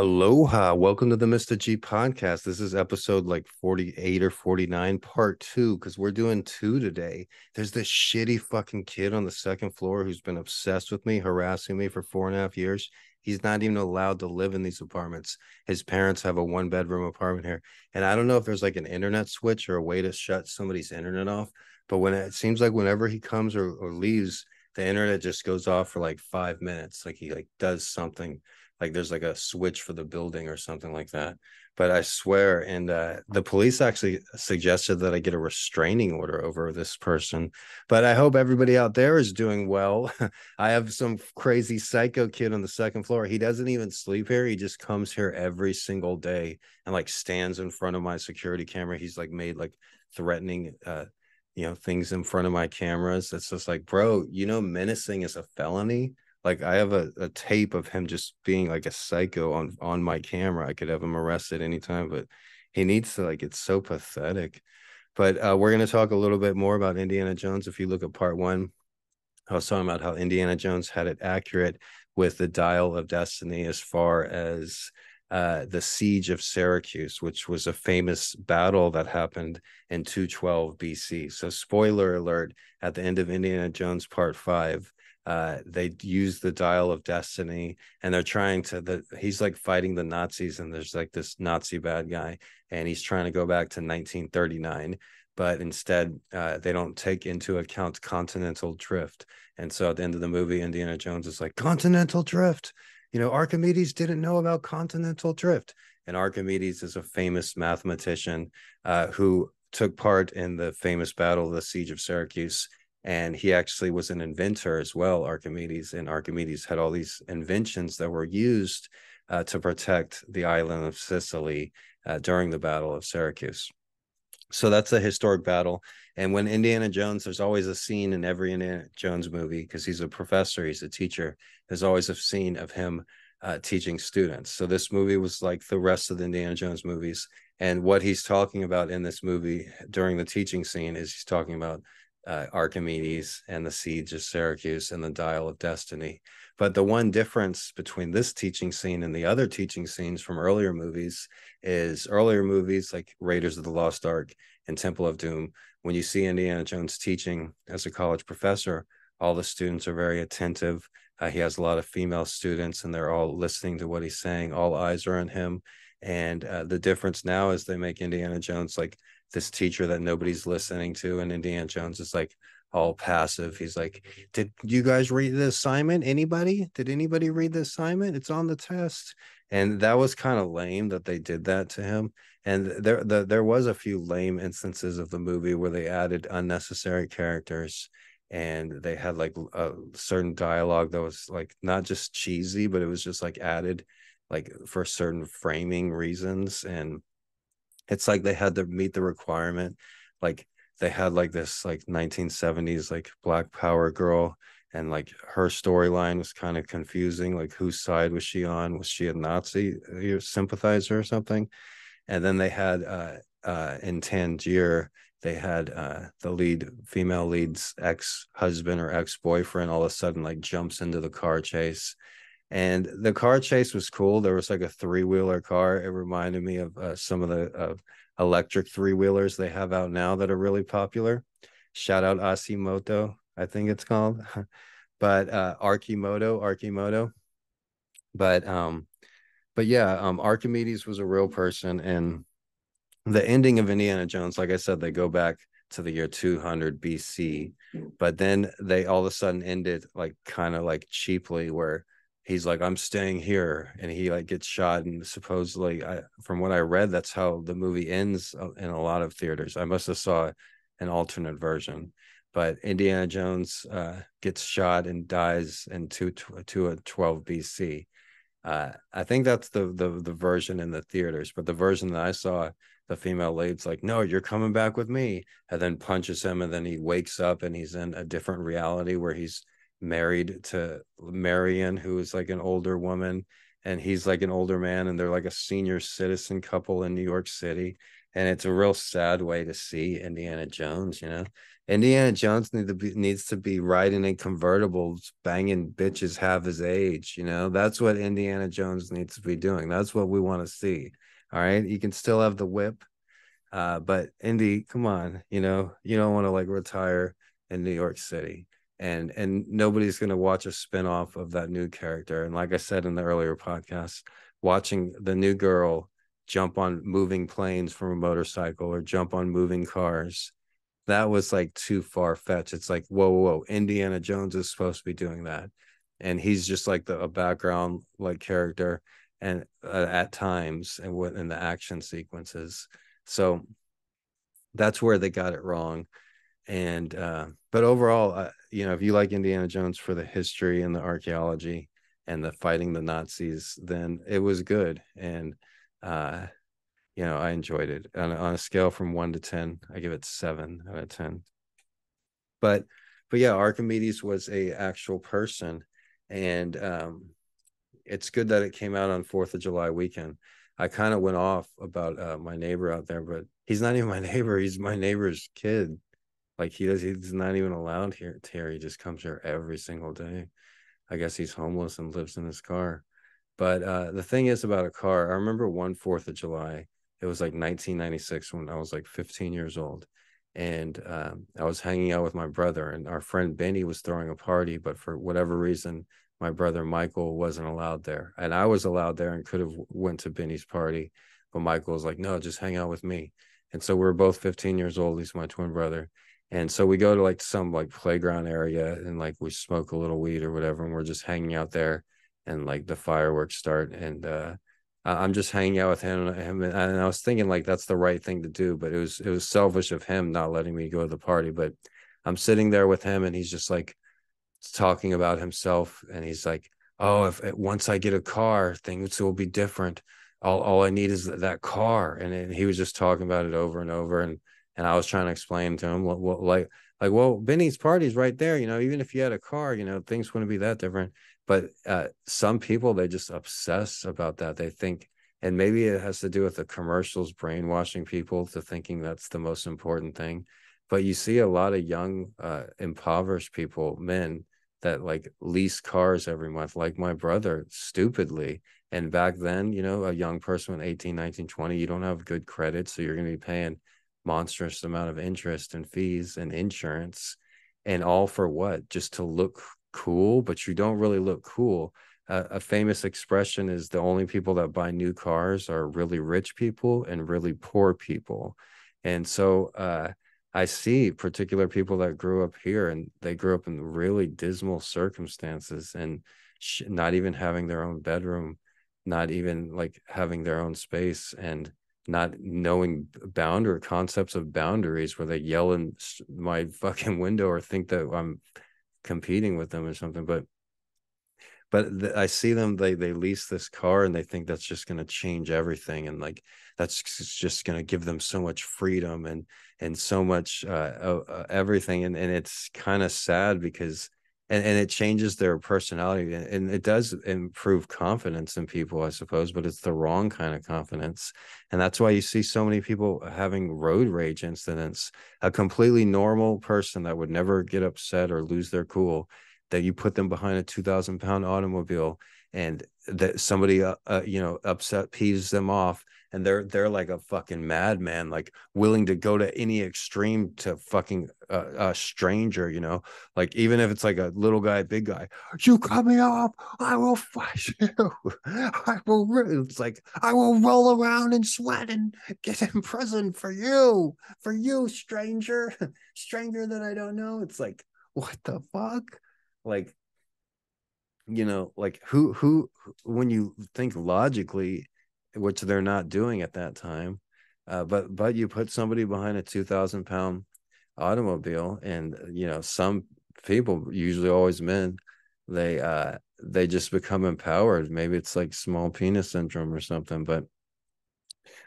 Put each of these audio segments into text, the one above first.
Aloha. Welcome to the Mr. G podcast. This is episode like 48 or 49, part two, because we're doing two today. There's this shitty fucking kid on the second floor who's been obsessed with me, harassing me for four and a half years. He's not even allowed to live in these apartments. His parents have a one bedroom apartment here. And I don't know if there's like an internet switch or a way to shut somebody's internet off. But when it seems like whenever he comes or, or leaves, the internet just goes off for like five minutes. Like he like does something like there's like a switch for the building or something like that. But i swear and uh, the police actually suggested that i get a restraining order over this person but i hope everybody out there is doing well. I have some crazy psycho kid on the second floor. He doesn't even sleep here. He just comes here every single day and like stands in front of my security camera. He's like made like threatening uh you know things in front of my cameras. It's just like bro you know menacing is a felony like I have a, a tape of him just being like a psycho on on my camera. I could have him arrested anytime, but he needs to like it's so pathetic. But uh, we're going to talk a little bit more about Indiana Jones. If you look at part one, I was talking about how Indiana Jones had it accurate with the dial of destiny as far as uh, the siege of Syracuse, which was a famous battle that happened in 212 BC. So, spoiler alert: at the end of Indiana Jones Part Five, uh, they use the dial of destiny and they're trying to the he's like fighting the nazis and there's like this nazi bad guy and he's trying to go back to 1939 but instead uh, they don't take into account continental drift. And so at the end of the movie indiana jones is like continental drift! You know archimedes didn't know about continental drift. And archimedes is a famous mathematician uh, who took part in the famous battle of the siege of syracuse and he actually was an inventor as well archimedes and archimedes had all these inventions that were used uh, to protect the island of sicily uh, during the battle of syracuse. So that's a historic battle and when indiana jones there's always a scene in every indiana jones movie because he's a professor he's a teacher there's always a scene of him uh, teaching students. So this movie was like the rest of the indiana jones movies and what he's talking about in this movie during the teaching scene is he's talking about uh, Archimedes and the Siege of Syracuse and the Dial of Destiny. But the one difference between this teaching scene and the other teaching scenes from earlier movies is earlier movies like Raiders of the Lost Ark and Temple of Doom. When you see Indiana Jones teaching as a college professor, all the students are very attentive. Uh, he has a lot of female students and they're all listening to what he's saying. All eyes are on him. And uh, the difference now is they make Indiana Jones like this teacher that nobody's listening to and indiana jones is like all passive. He's like did you guys read the assignment? Anybody? Did anybody read the assignment? It's on the test. And that was kind of lame that they did that to him. And there the, there was a few lame instances of the movie where they added unnecessary characters and they had like a certain dialogue that was like not just cheesy but it was just like added like for certain framing reasons. And it's like they had to meet the requirement like they had like this like 1970s like black power girl and like her storyline was kind of confusing like whose side was she on? Was she a nazi uh, sympathizer or something? And then they had uh uh in tangier they had uh the lead female lead's ex-husband or ex-boyfriend all of a sudden like jumps into the car chase and the car chase was cool. There was like a three-wheeler car. It reminded me of uh, some of the uh, electric three-wheelers they have out now that are really popular. Shout out asimoto i think it's called. But uh Arcimoto Arcimoto. But um but yeah um archimedes was a real person. And the ending of indiana jones like i said they go back to the year 200 bc but then they all of a sudden ended like kind of like cheaply where he's like i'm staying here and he like gets shot and supposedly I, from what i read that's how the movie ends uh, in a lot of theaters. I must have saw an alternate version but indiana jones uh, gets shot and dies in 2 to 12 bc uh, i think that's the, the the version in the theaters but the version that i saw the female lead's like no you're coming back with me and then punches him and then he wakes up and he's in a different reality where he's married to Marion, who is like an older woman, and he's like an older man, and they're like a senior citizen couple in New York City. And it's a real sad way to see Indiana Jones, you know. Indiana Jones need to be, needs to be riding in convertibles, banging bitches half his age. You know, that's what Indiana Jones needs to be doing. That's what we want to see. All right. You can still have the whip. Uh, but Indy, come on, you know, you don't want to like retire in New York City. And and nobody's gonna watch a spin-off of that new character. And like I said in the earlier podcast, watching the new girl jump on moving planes from a motorcycle or jump on moving cars that was like too far fetched. It's like, whoa, whoa, whoa, Indiana Jones is supposed to be doing that. And he's just like the, a background like character and uh, at times and what in the action sequences. So that's where they got it wrong. And, uh, but overall, you know, if you like Indiana Jones for the history and the archaeology and the fighting the Nazis, then it was good. And, uh, you know, I enjoyed it on, on a scale from one to 10, I give it seven out of 10. But, but yeah, Archimedes was a actual person and, um, it's good that it came out on 4th of July weekend. I kind of went off about uh, my neighbor out there, but he's not even my neighbor. He's my neighbor's kid. Like he does, he's not even allowed here. Terry just comes here every single day. I guess he's homeless and lives in his car. But uh, the thing is about a car, I remember one Fourth of July it was like 1996 when I was like 15 years old. And um, I was hanging out with my brother, and our friend Benny was throwing a party, but for whatever reason, my brother Michael wasn't allowed there, and I was allowed there and could have went to Benny's party, but Michael was like, "No, just hang out with me." And so we are both 15 years old. He's my twin brother, and so we go to like some like playground area and like we smoke a little weed or whatever, and we're just hanging out there, and like the fireworks start, and uh, I'm just hanging out with him, him, and I was thinking like that's the right thing to do, but it was it was selfish of him not letting me go to the party. But I'm sitting there with him, and he's just like talking about himself, and he's like, "Oh, if once I get a car, things will be different. All all I need is that car." And, and he was just talking about it over and over, and and I was trying to explain to him what, what like like well, Benny's party's right there. You know, even if you had a car, you know, things wouldn't be that different. But uh, some people they just obsess about that. They think and maybe it has to do with the commercials brainwashing people to thinking that's the most important thing. But you see a lot of young uh, impoverished people men that like lease cars every month like my brother stupidly. And back then you know a young person with 18 19 20 you don't have good credit so you're going to be paying monstrous amount of interest and fees and insurance and all for what just to look cool, but you don't really look cool. Uh, a famous expression is the only people that buy new cars are really rich people and really poor people. And so uh, I see particular people that grew up here and they grew up in really dismal circumstances and sh- not even having their own bedroom, not even like having their own space and not knowing boundary concepts of boundaries where they yell in my fucking window or think that I'm competing with them or something but but th- i see them they they lease this car and they think that's just going to change everything and like that's just going to give them so much freedom and and so much uh, uh everything and and it's kind of sad because and, and it changes their personality and, and it does improve confidence in people i suppose but it's the wrong kind of confidence and that's why you see so many people having road rage incidents a completely normal person that would never get upset or lose their cool that you put them behind a 2000 pound automobile and that somebody uh, uh, you know upset peeves them off and they're they're like a fucking madman like willing to go to any extreme to fucking uh, a stranger you know? Like even if it's like a little guy big guy you cut me up i will fight you. I will it's like i will roll around and sweat and get in prison for you for you stranger stranger that i don't know. It's like what the fuck? Like you know like who who when you think logically which they're not doing at that time uh, but but you put somebody behind a 2000 pound automobile and you know some people usually always men they uh they just become empowered maybe it's like small penis syndrome or something but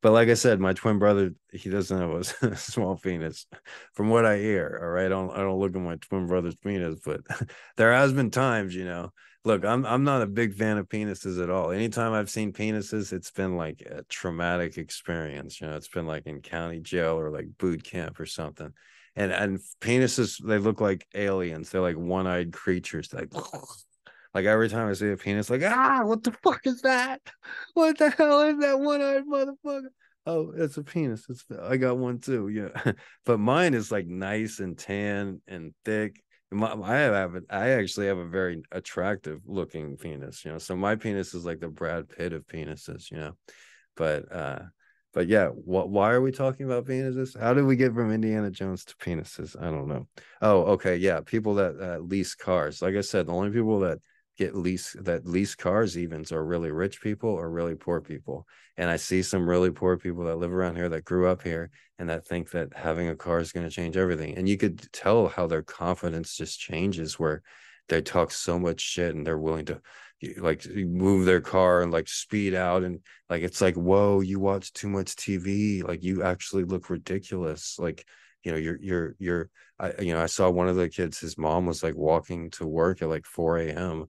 but like I said, my twin brother, he doesn't have a small penis, from what I hear. All right, I don't I don't look at my twin brother's penis, but there has been times, you know. Look, I'm I'm not a big fan of penises at all. Anytime I've seen penises, it's been like a traumatic experience. You know, it's been like in county jail or like boot camp or something. and and penises they look like aliens. They're like one-eyed creatures. Like like every time I see a penis, like ah, what the fuck is that? What the hell is that one-eyed motherfucker? Oh, it's a penis. It's I got one too. Yeah, but mine is like nice and tan and thick. My, I have a, I actually have a very attractive looking penis. You know, so my penis is like the Brad Pitt of penises. You know, but uh but yeah, what? Why are we talking about penises? How did we get from Indiana Jones to penises? I don't know. Oh, okay, yeah, people that uh, lease cars. Like I said, the only people that get lease that lease cars even are really rich people or really poor people. And I see some really poor people that live around here that grew up here and that think that having a car is going to change everything. And you could tell how their confidence just changes where they talk so much shit and they're willing to like move their car and like speed out and like it's like whoa you watch too much tv like you actually look ridiculous like you know you're you're you're i you know i saw one of the kids his mom was like walking to work at like 4 a.m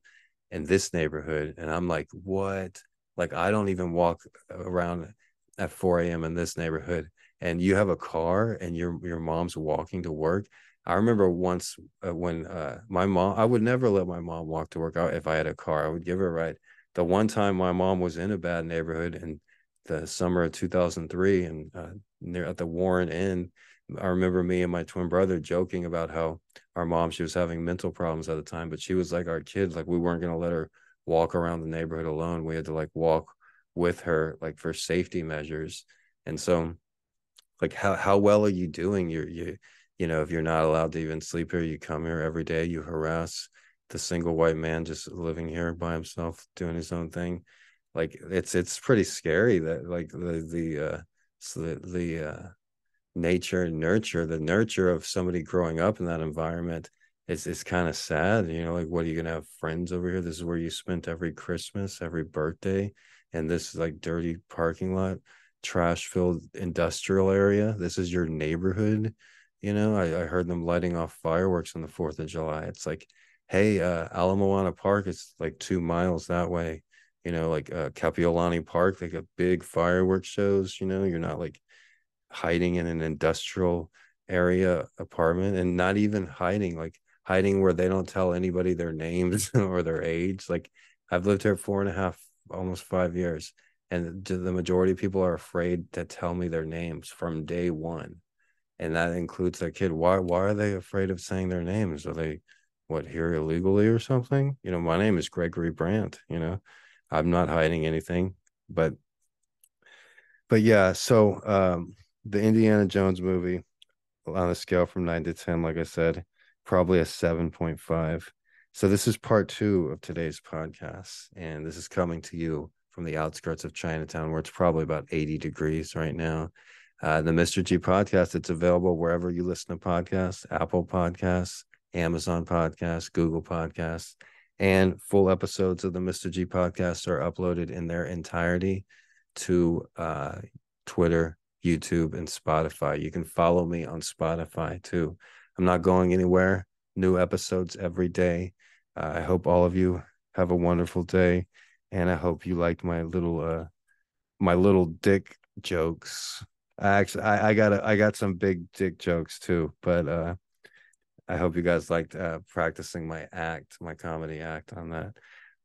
in this neighborhood and i'm like what like i don't even walk around at 4 a.m in this neighborhood and you have a car and your your mom's walking to work I remember once uh, when uh, my mom, I would never let my mom walk to work out if I had a car. I would give her a ride. The one time my mom was in a bad neighborhood in the summer of 2003 and uh, near at the Warren Inn, I remember me and my twin brother joking about how our mom, she was having mental problems at the time, but she was like our kids. Like we weren't going to let her walk around the neighborhood alone. We had to like walk with her, like for safety measures. And so, like, how, how well are you doing? You're, you, you know, if you're not allowed to even sleep here, you come here every day, you harass the single white man just living here by himself, doing his own thing. Like it's it's pretty scary that like the the uh so the, the uh nature and nurture, the nurture of somebody growing up in that environment is is kind of sad. You know, like what are you gonna have friends over here? This is where you spent every Christmas, every birthday, and this is like dirty parking lot, trash filled industrial area. This is your neighborhood you know, I, I heard them lighting off fireworks on the Fourth of July. It's like, hey, uh, Ala Moana Park is like two miles that way. You know, like uh, Kapiolani Park, like a big fireworks shows. You know, you're not like hiding in an industrial area apartment, and not even hiding, like hiding where they don't tell anybody their names or their age. Like I've lived here four and a half, almost five years, and the majority of people are afraid to tell me their names from day one and that includes their kid. Why why are they afraid of saying their names? Are they what here illegally or something? You know, my name is Gregory Brandt, you know. I'm not hiding anything, but but yeah, so um the Indiana Jones movie on a scale from 9 to 10 like I said, probably a 7.5. So this is part 2 of today's podcast and this is coming to you from the outskirts of Chinatown where it's probably about 80 degrees right now uh, the Mr. G podcast. It's available wherever you listen to podcasts, Apple Podcasts, Amazon Podcasts, Google Podcasts, and full episodes of the Mr. G podcast are uploaded in their entirety to uh, Twitter, YouTube, and Spotify. You can follow me on Spotify too. I'm not going anywhere. New episodes every day. Uh, I hope all of you have a wonderful day, and I hope you liked my little uh, my little dick jokes I actually I, I got a, I got some big dick jokes too, but uh I hope you guys liked uh practicing my act, my comedy act on that.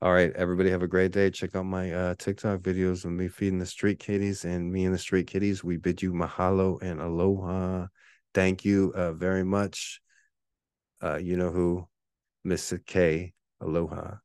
All right, everybody have a great day. Check out my uh TikTok videos of me feeding the street kitties and me and the street kitties. We bid you mahalo and aloha. Thank you uh very much. Uh you know who, Mr. K. Aloha.